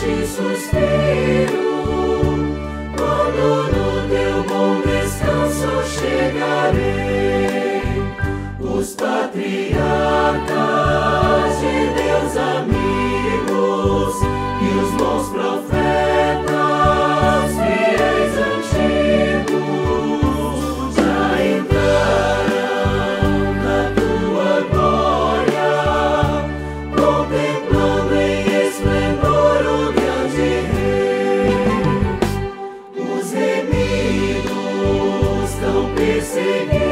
Jesus Deus. see you.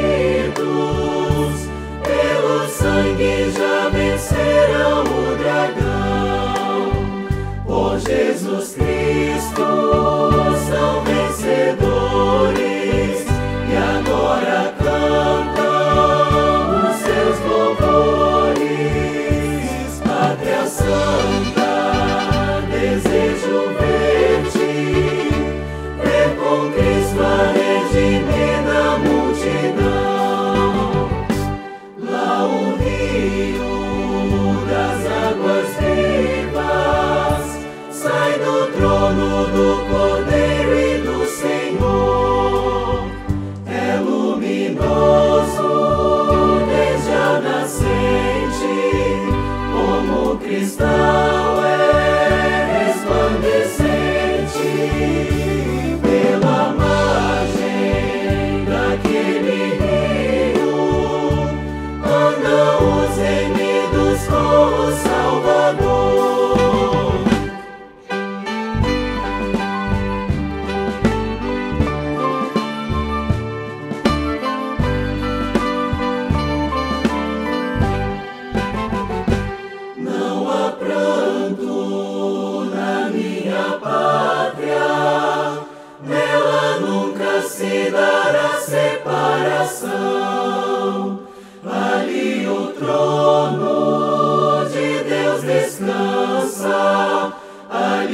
desde a nascente, como cristão. часа, а